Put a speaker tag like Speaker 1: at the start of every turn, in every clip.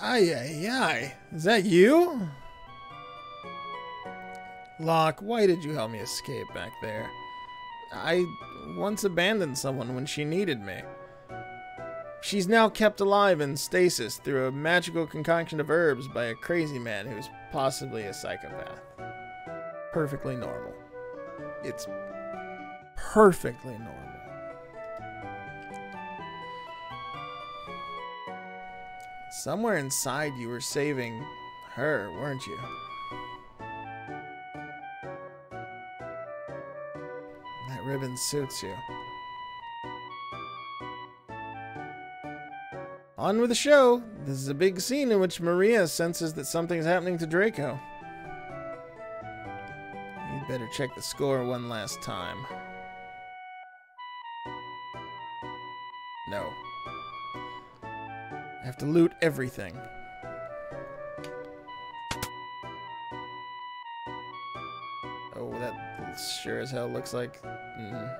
Speaker 1: Ay, ay, ay. Is that you? Locke, why did you help me escape back there? I once abandoned someone when she needed me. She's now kept alive in stasis through a magical concoction of herbs by a crazy man who's possibly a psychopath. Perfectly normal. It's perfectly normal. Somewhere inside you were saving her, weren't you? That ribbon suits you. On with the show. This is a big scene in which Maria senses that something's happening to Draco. You'd better check the score one last time. Have to loot everything. Oh, that sure as hell looks like... Mm.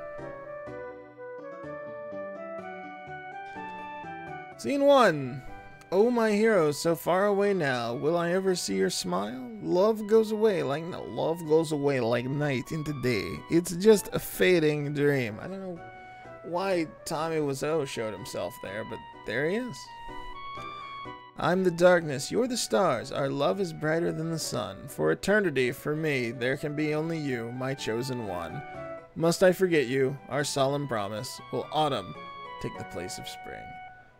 Speaker 1: Scene 1. Oh, my hero, so far away now. Will I ever see your smile? Love goes away like no, love goes away like night into day. It's just a fading dream. I don't know why Tommy Wiseau showed himself there, but there he is. I'm the darkness, you're the stars. Our love is brighter than the sun. For eternity, for me, there can be only you, my chosen one. Must I forget you, our solemn promise? Will autumn take the place of spring?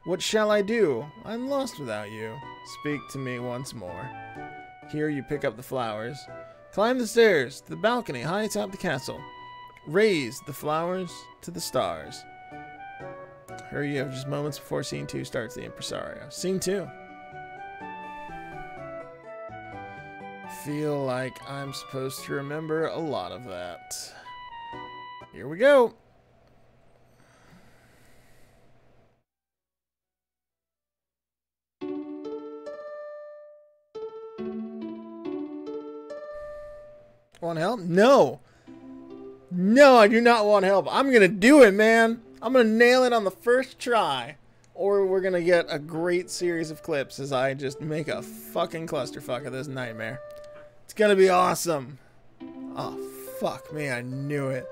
Speaker 1: What shall I do? I'm lost without you. Speak to me once more. Here you pick up the flowers. Climb the stairs to the balcony high atop the castle. Raise the flowers to the stars. Here you have just moments before scene two starts the impresario. Scene two. Feel like I'm supposed to remember a lot of that. Here we go. Want help? No. No, I do not want help. I'm going to do it, man. I'm going to nail it on the first try. Or we're going to get a great series of clips as I just make a fucking clusterfuck of this nightmare. It's to be awesome. Oh, fuck me. I knew it.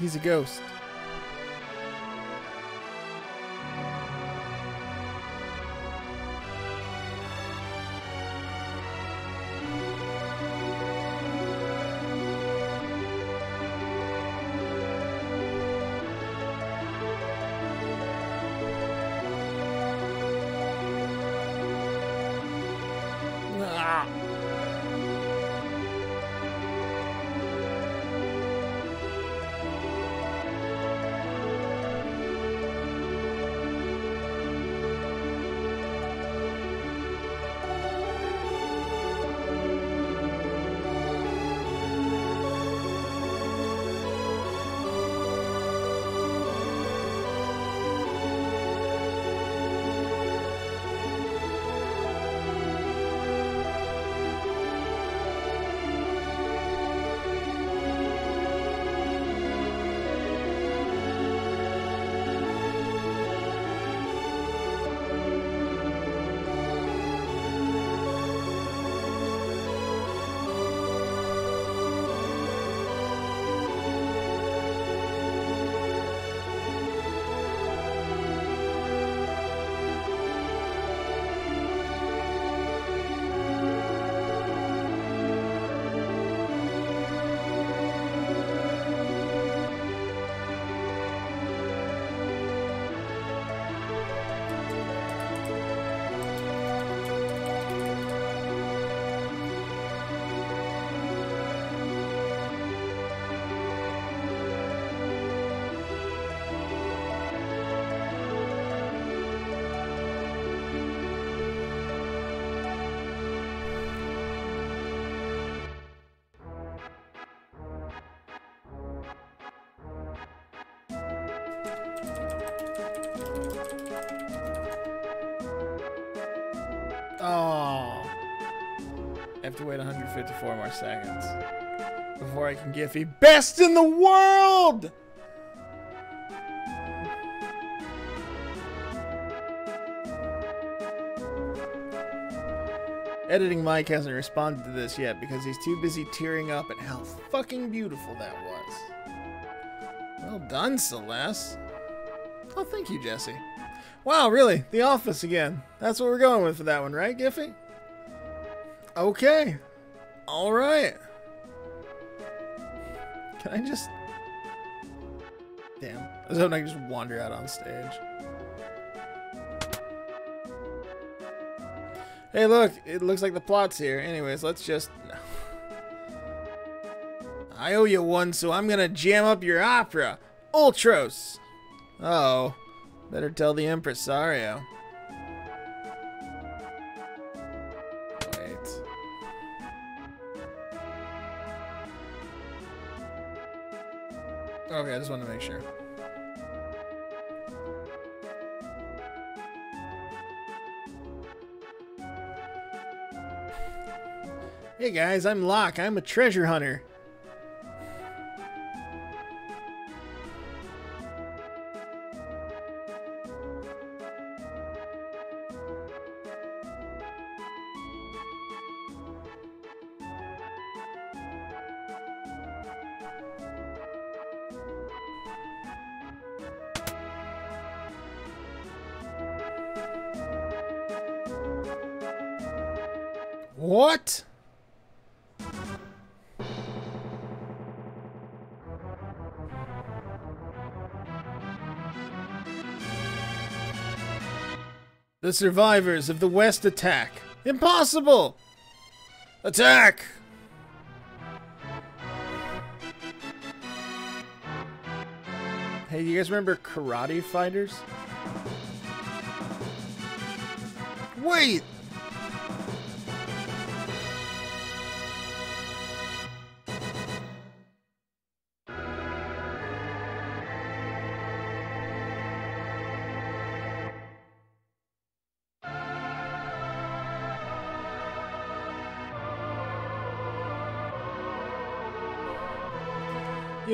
Speaker 1: He's a ghost. I have to wait 154 more seconds before I can Giphy. Best in the world! Editing Mike hasn't responded to this yet because he's too busy tearing up at how fucking beautiful that was. Well done, Celeste. Oh, thank you, Jesse. Wow, really? The Office again. That's what we're going with for that one, right, Giphy? Okay. All right. Can I just... Damn. I was hoping I could just wander out on stage. Hey, look. It looks like the plot's here. Anyways, let's just... I owe you one, so I'm gonna jam up your opera. Ultros! Uh oh. Better tell the impresario. Okay, I just want to make sure. Hey guys, I'm Locke. I'm a treasure hunter. The survivors of the West attack. Impossible! Attack! Hey, you guys remember Karate Fighters? Wait!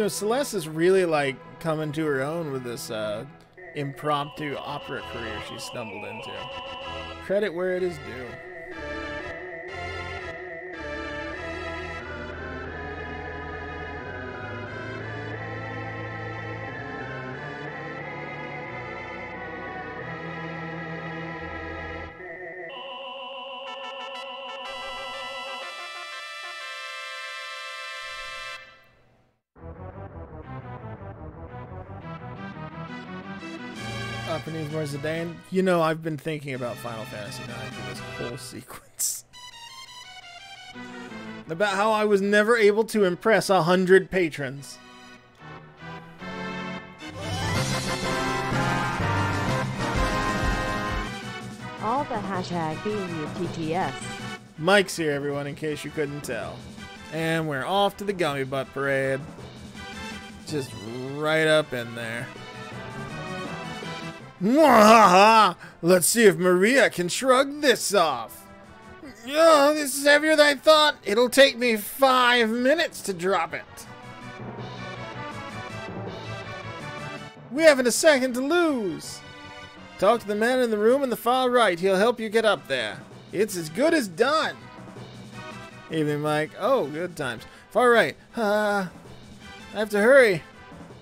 Speaker 1: Know, Celeste is really like coming to her own with this uh, impromptu opera career she stumbled into. Credit where it is due. Needs more Zidane. You know, I've been thinking about Final Fantasy IX for this whole sequence. About how I was never able to impress a hundred patrons.
Speaker 2: All the hashtag BUTTS.
Speaker 1: Mike's here, everyone, in case you couldn't tell. And we're off to the Gummy Butt Parade. Just right up in there. Let's see if Maria can shrug this off. Oh, this is heavier than I thought. It'll take me five minutes to drop it. We haven't a second to lose. Talk to the man in the room in the far right. He'll help you get up there. It's as good as done. Evening, Mike. Oh, good times. Far right. Uh, I have to hurry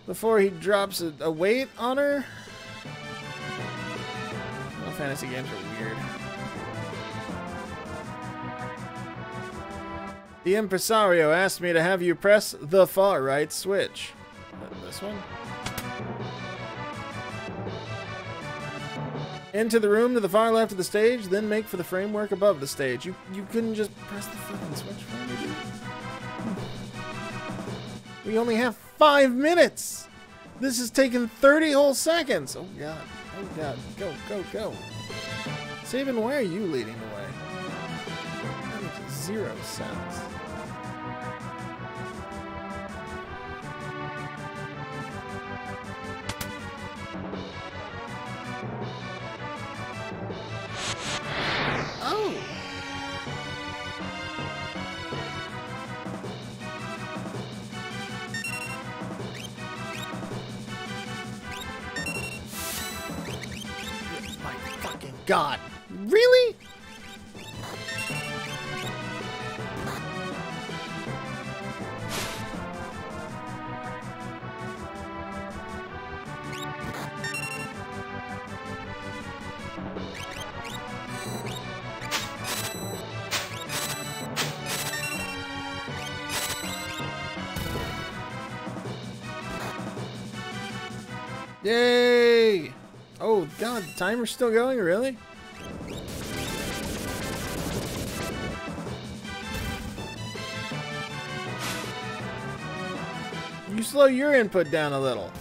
Speaker 1: before he drops a, a weight on her. Fantasy games are weird. The impresario asked me to have you press the far right switch. This one? Into the room to the far left of the stage, then make for the framework above the stage. You you couldn't just press the fucking switch for me, dude. We only have five minutes! This has taken 30 whole seconds! Oh god. Oh god. Go, go, go. Sabin, why are you leading the way? That makes zero sense. God. Timer's still going, really? You slow your input down a little.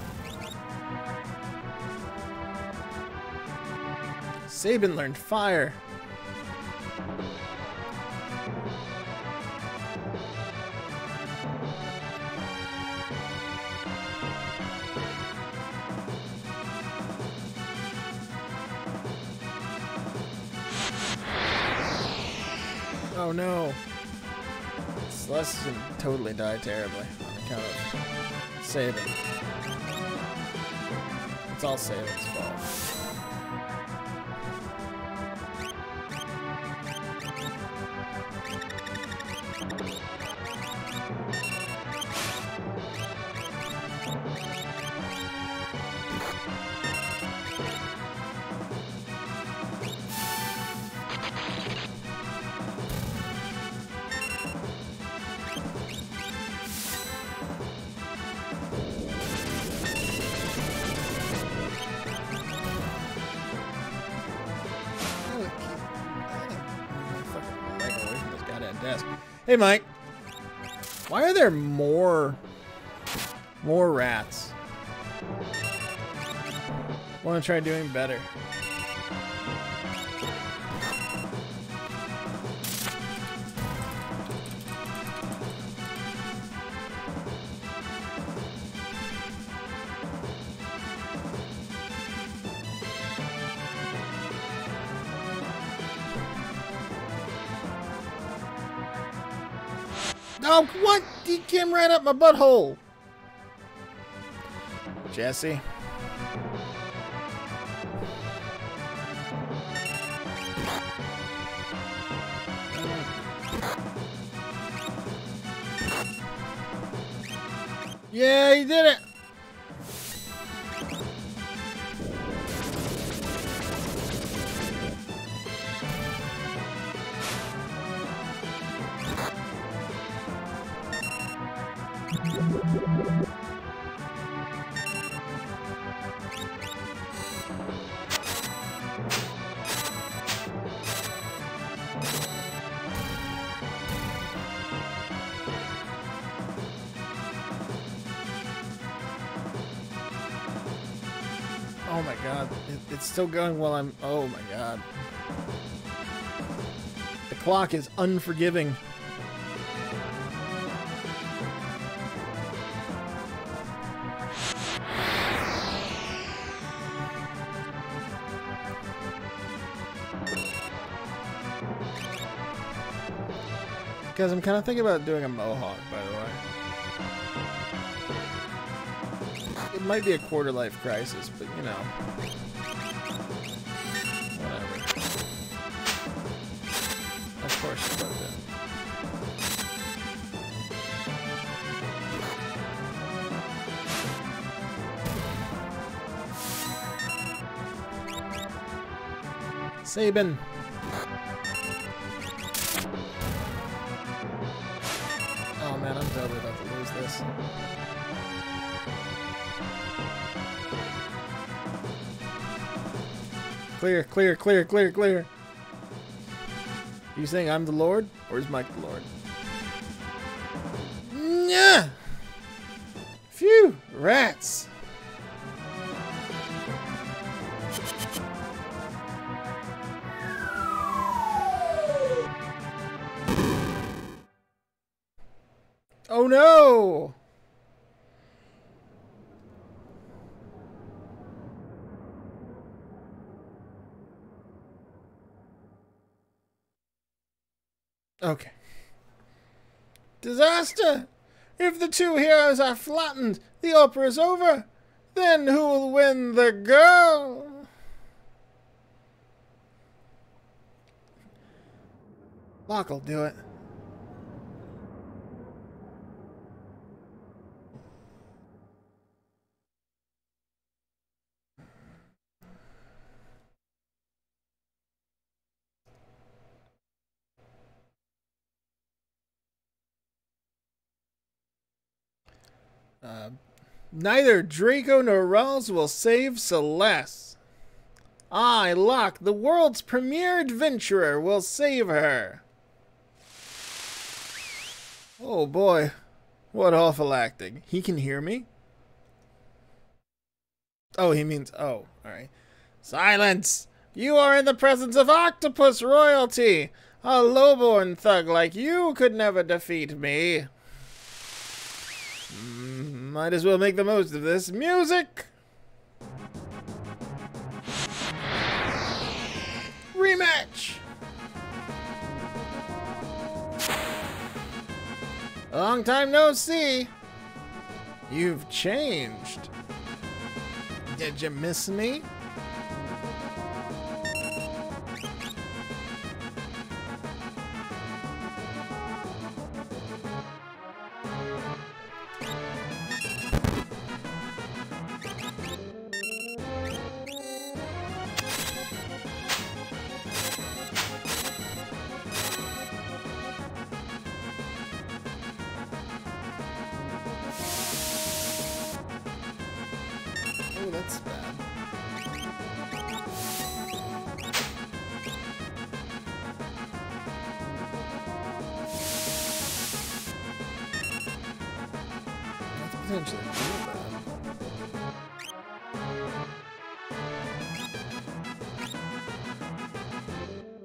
Speaker 1: Sabin learned fire. Totally die terribly on account of saving. It's all saving's fault. Hey, Mike. Why are there more more rats? Want to try doing better. Right up my butthole. Jesse. Yeah, he did it. Still going while I'm... Oh my god. The clock is unforgiving. Because I'm kind of thinking about doing a mohawk, by the way. It might be a quarter life crisis, but you know. Course would have Sabin. Oh man, I'm totally about to lose this. Clear, clear, clear, clear, clear. You saying I'm the Lord, or is Mike the Lord? Yeah. Phew, rats. Oh no! Okay. Disaster! If the two heroes are flattened, the opera is over. Then who'll win the girl? Locke'll do it. Uh, neither Draco nor Ralse will save Celeste. I, Locke, the world's premier adventurer, will save her. Oh boy, what awful acting. He can hear me? Oh, he means, oh, alright. Silence! You are in the presence of octopus royalty! A lowborn thug like you could never defeat me. Might as well make the most of this. Music! Rematch! Long time no see. You've changed. Did you miss me?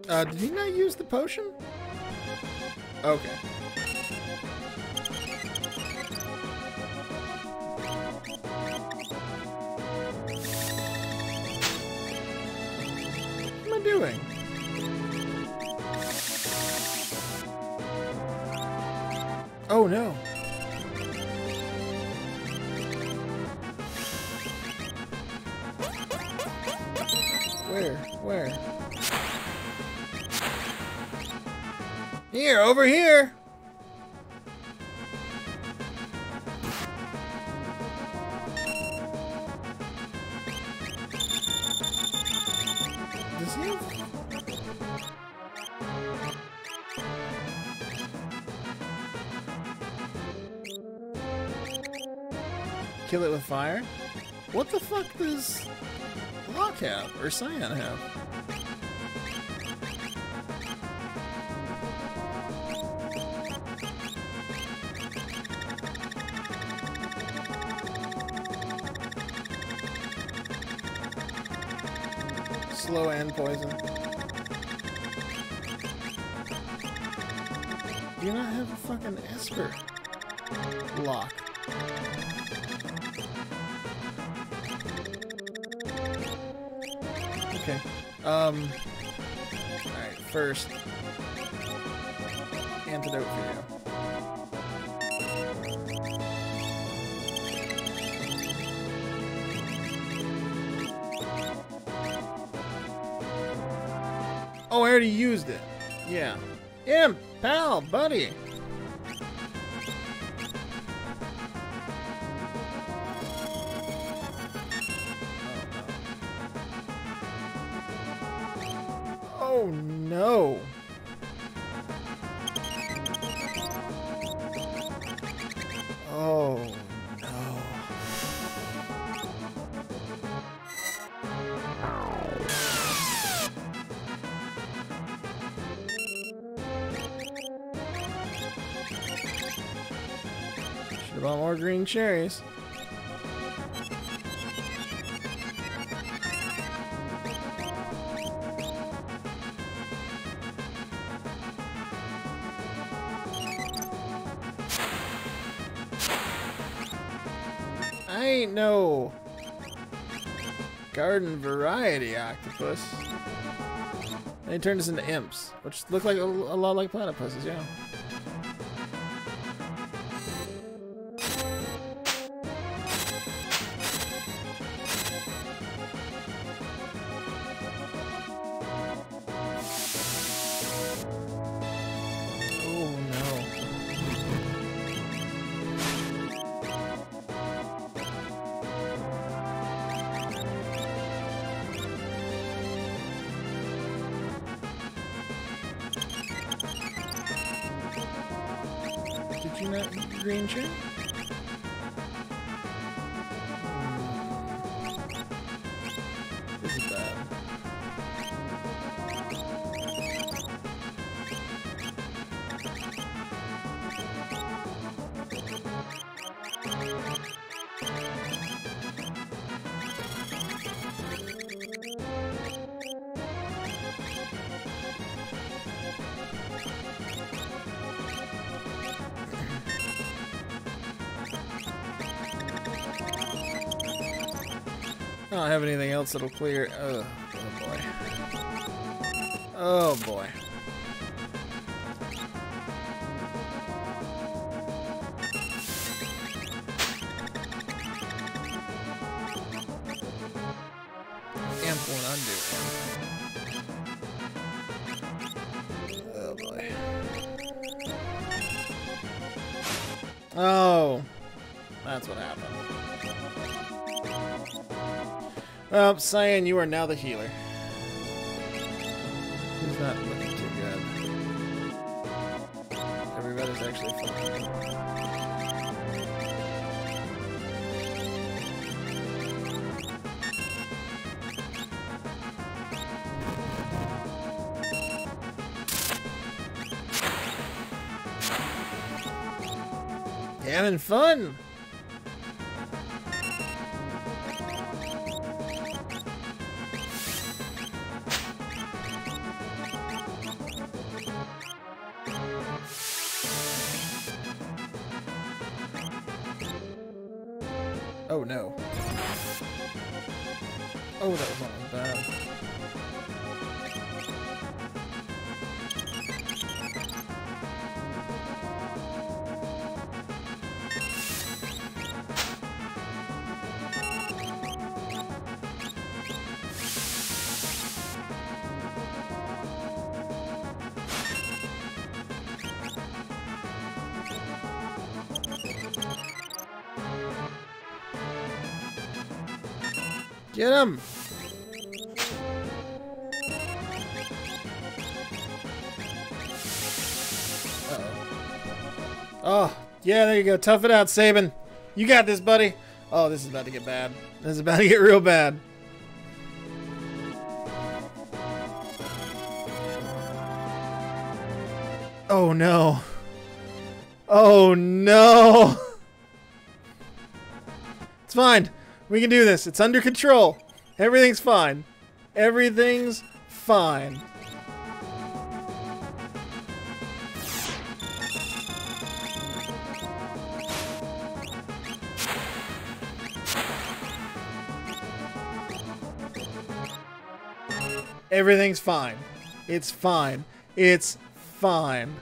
Speaker 1: Uh, did he not use the potion? Okay. What am I doing? Oh no. Where? Here, over here. Does he have... Kill it with fire? What the fuck does Locke have? Or Cyan have? Slow and poison. Do you not have a fucking Esper lock? Um. Alright, first. Antidote for you. Oh, I already used it. Yeah. Imp, pal, buddy. Should bought more green cherries. I ain't no garden variety octopus. They turned us into imps, which look like a, a lot like platypuses, yeah. Not green chain? Have anything else that'll clear. Oh, oh boy. Oh. Oh boy. Oh, that's what happened. Well, Cyan, you are now the healer. Who's not looking too good? Everybody's actually fine. Having fun! No. Oh, that was almost bad. Get him! Uh-oh. Oh, yeah, there you go. Tough it out, Sabin. You got this, buddy. Oh, this is about to get bad. This is about to get real bad. Oh, no. Oh, no. It's fine. We can do this. It's under control. Everything's fine. Everything's fine. Everything's fine. It's fine. It's fine.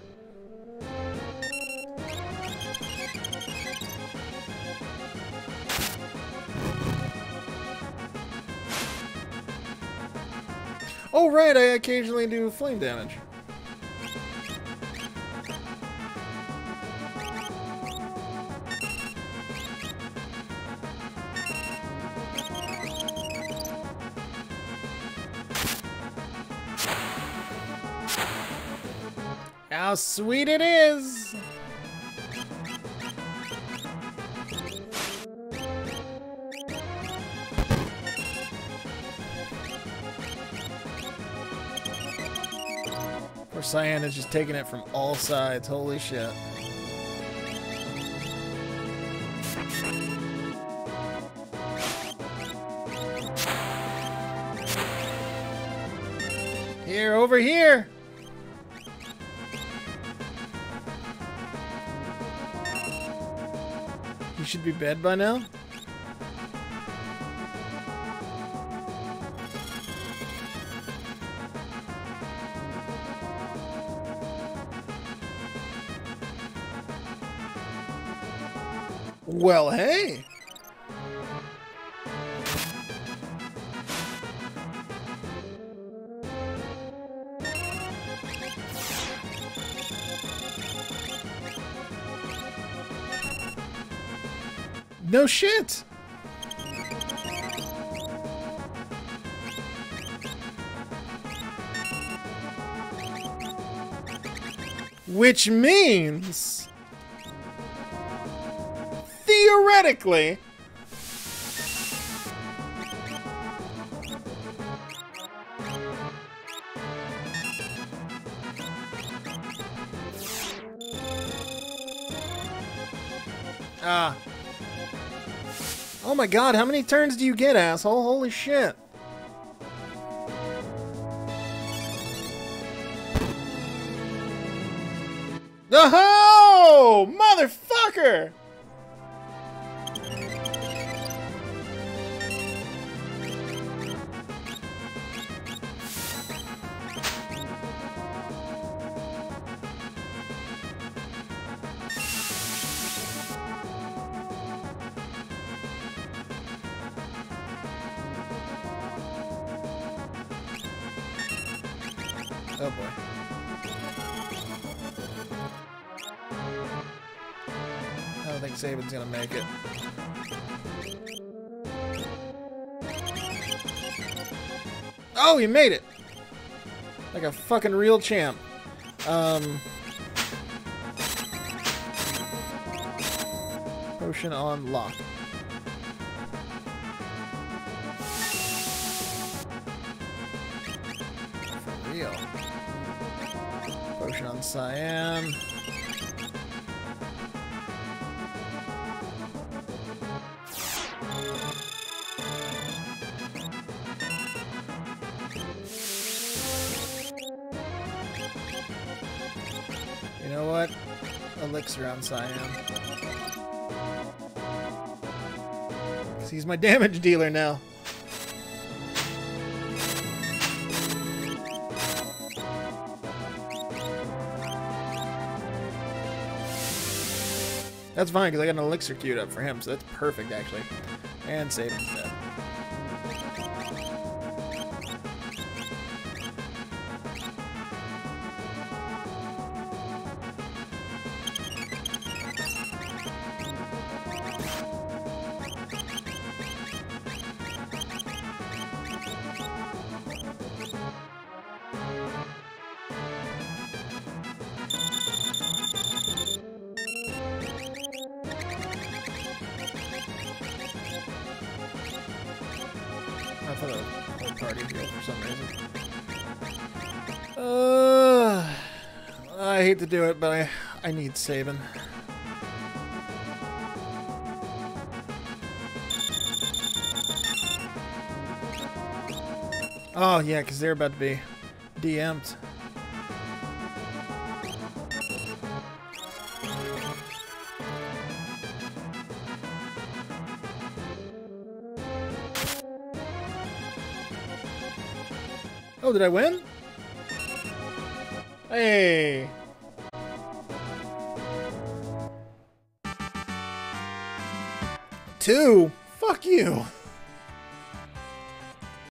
Speaker 1: Right, I occasionally do flame damage. How sweet it is! Cyan is just taking it from all sides. Holy shit. Here, over here! You should be bed by now? Well, hey. No shit. Which means Theoretically. Ah. Oh my god, how many turns do you get, asshole? Holy shit. Oh, motherfucker! Sabin's gonna make it. Oh, he made it! Like a fucking real champ. Um... Potion on Locke. For real. Potion on Cyan. Know what? Elixir on Cyan. Because he's my damage dealer now. That's fine, because I got an elixir queued up for him, so that's perfect, actually. And save dead. For some reason. Uh, I hate to do it, but I I need saving. Oh yeah, because they're about to be DM'd. Did I win? Hey. Two? Fuck you.